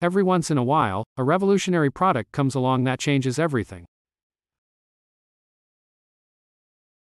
Every once in a while, a revolutionary product comes along that changes everything.